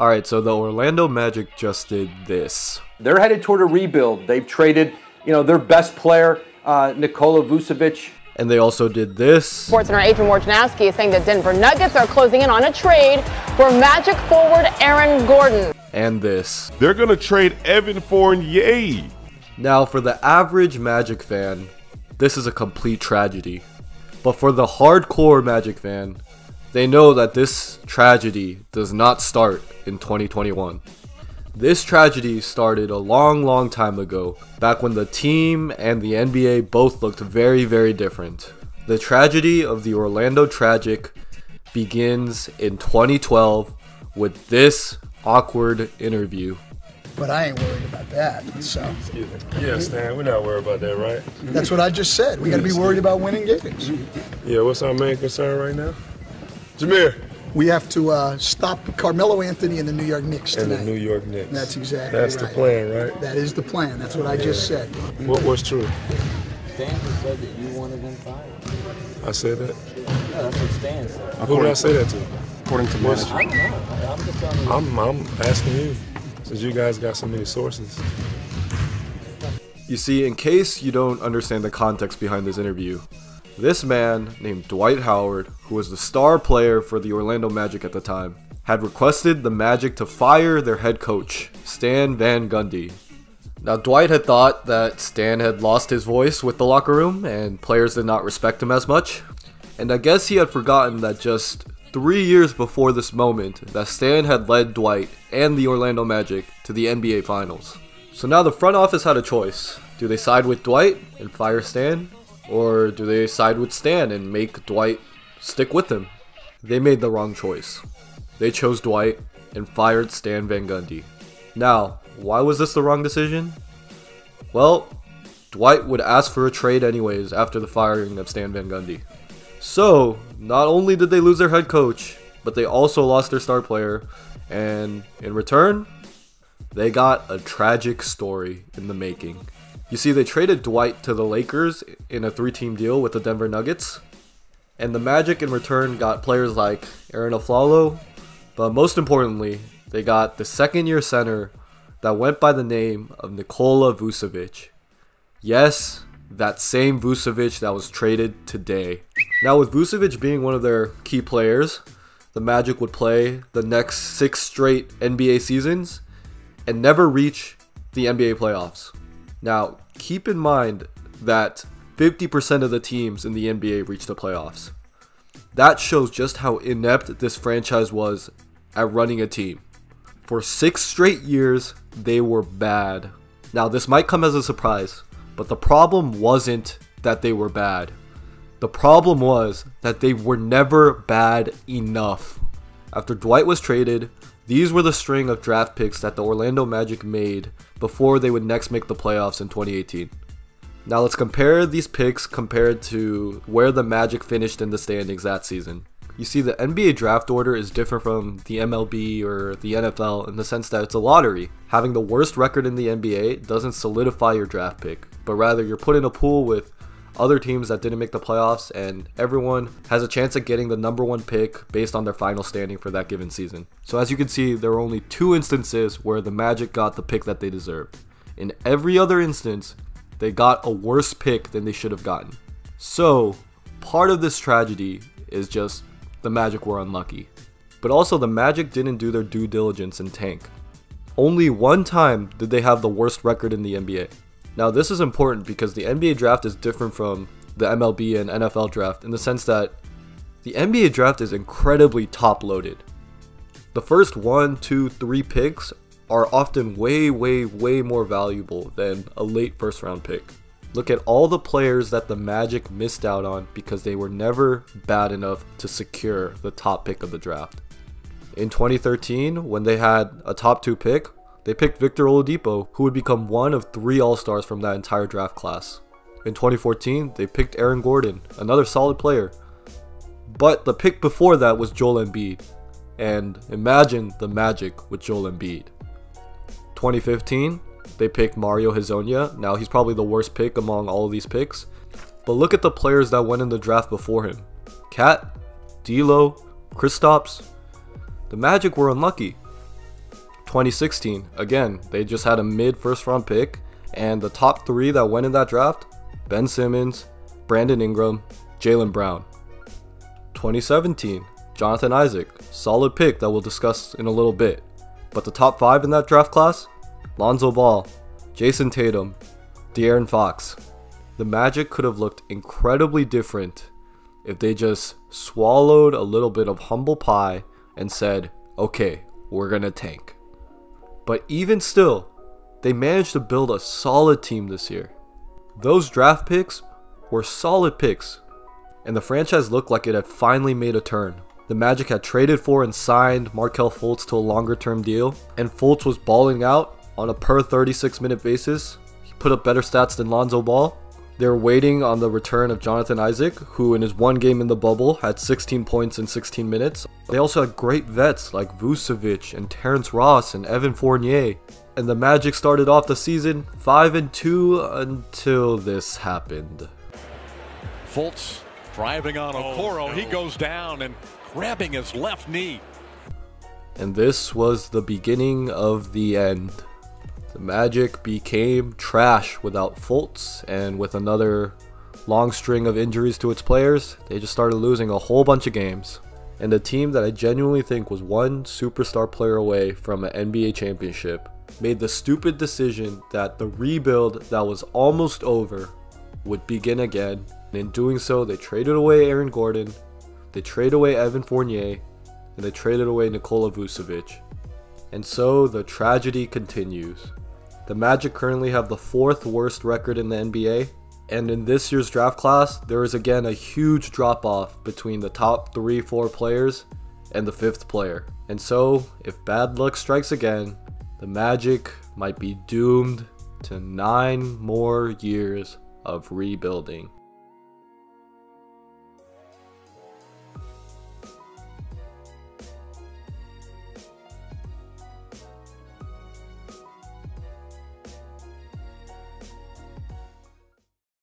Alright, so the Orlando Magic just did this. They're headed toward a rebuild. They've traded, you know, their best player, uh, Nikola Vucevic. And they also did this. Sports Center Adrian Wojnarowski is saying the Denver Nuggets are closing in on a trade for Magic forward Aaron Gordon. And this. They're going to trade Evan Fournier. Now, for the average Magic fan, this is a complete tragedy. But for the hardcore Magic fan, they know that this tragedy does not start in 2021. This tragedy started a long, long time ago, back when the team and the NBA both looked very, very different. The tragedy of the Orlando Tragic begins in 2012 with this awkward interview. But I ain't worried about that. So Yeah, Stan, we're not worried about that, right? that's what I just said. We got to be worried about winning games. Yeah, what's our main concern right now? Jameer. We have to uh, stop Carmelo Anthony and the New York Knicks tonight. And the New York Knicks. That's exactly That's right. the plan, right? That is the plan. That's what I just said. What, what's true? Stan said that you wanted him fired. I said that. Yeah, that's what Stan said. Who did I say that to? According to What's- I don't know. I'm just telling you. I'm, I'm asking you, since you guys got so many sources. You see, in case you don't understand the context behind this interview, this man named Dwight Howard, who was the star player for the Orlando Magic at the time, had requested the Magic to fire their head coach, Stan Van Gundy. Now, Dwight had thought that Stan had lost his voice with the locker room and players did not respect him as much. And I guess he had forgotten that just three years before this moment, that Stan had led Dwight and the Orlando Magic to the NBA Finals. So now the front office had a choice. Do they side with Dwight and fire Stan? Or do they side with Stan and make Dwight stick with him? They made the wrong choice. They chose Dwight and fired Stan Van Gundy. Now, why was this the wrong decision? Well, Dwight would ask for a trade anyways after the firing of Stan Van Gundy. So, not only did they lose their head coach, but they also lost their star player, and in return, they got a tragic story in the making. You see, they traded Dwight to the Lakers in a three team deal with the Denver Nuggets, and the Magic in return got players like Arron Afflalo, but most importantly, they got the second year center that went by the name of Nikola Vucevic. Yes, that same Vucevic that was traded today. Now, with Vucevic being one of their key players, the Magic would play the next six straight NBA seasons and never reach the NBA playoffs. Now, keep in mind that 50% of the teams in the NBA reach the playoffs. That shows just how inept this franchise was at running a team. For six straight years, they were bad. Now, this might come as a surprise, but the problem wasn't that they were bad. The problem was that they were never bad enough. After Dwight was traded, these were the string of draft picks that the Orlando Magic made before they would next make the playoffs in 2018. Now let's compare these picks compared to where the Magic finished in the standings that season. You see, the NBA draft order is different from the MLB or the NFL in the sense that it's a lottery. Having the worst record in the NBA doesn't solidify your draft pick, but rather you're put in a pool with other teams that didn't make the playoffs, and everyone has a chance at getting the number one pick based on their final standing for that given season. So, as you can see, there are only two instances where the Magic got the pick that they deserved. In every other instance, they got a worse pick than they should have gotten. So, part of this tragedy is just the Magic were unlucky. But also, the Magic didn't do their due diligence and tank. Only one time did they have the worst record in the NBA. Now, this is important because the NBA draft is different from the MLB and NFL draft in the sense that the NBA draft is incredibly top loaded. The first one, two, three picks are often way, way, way more valuable than a late first round pick. Look at all the players that the Magic missed out on because they were never bad enough to secure the top pick of the draft. In 2013, when they had a top two pick, they picked Victor Oladipo, who would become one of three All Stars from that entire draft class. In 2014, they picked Aaron Gordon, another solid player. But the pick before that was Joel Embiid. And imagine the Magic with Joel Embiid. 2015, they picked Mario Hezonja. Now he's probably the worst pick among all of these picks. But look at the players that went in the draft before him. Cat, D'Lo, Kristaps. The Magic were unlucky. 2016, again, they just had a mid first round pick, and the top three that went in that draft Ben Simmons, Brandon Ingram, Jaylen Brown. 2017, Jonathan Isaac, solid pick that we'll discuss in a little bit. But the top five in that draft class Lonzo Ball, Jayson Tatum, De'Aaron Fox. The Magic could have looked incredibly different if they just swallowed a little bit of humble pie and said, okay, we're gonna tank. But even still, they managed to build a solid team this year. Those draft picks were solid picks, and the franchise looked like it had finally made a turn. The Magic had traded for and signed Markelle Fultz to a longer term deal, and Fultz was balling out on a per 36 minute basis. He put up better stats than Lonzo Ball. They were waiting on the return of Jonathan Isaac, who in his one game in the bubble had 16 points in 16 minutes. They also had great vets like Vucevic and Terrence Ross and Evan Fournier. And the Magic started off the season 5 and 2 until this happened. Fultz driving on oh, Okoro. Oh, no. He goes down and grabbing his left knee. And this was the beginning of the end. Magic became trash without Fultz, and with another long string of injuries to its players, they just started losing a whole bunch of games. And a team that I genuinely think was one superstar player away from an NBA championship made the stupid decision that the rebuild that was almost over would begin again. And in doing so, they traded away Aaron Gordon, they traded away Evan Fournier, and they traded away Nikola Vucevic. And so the tragedy continues. The Magic currently have the fourth worst record in the NBA, and in this year's draft class, there is again a huge drop off between the top 3 4 players and the fifth player. And so, if bad luck strikes again, the Magic might be doomed to nine more years of rebuilding.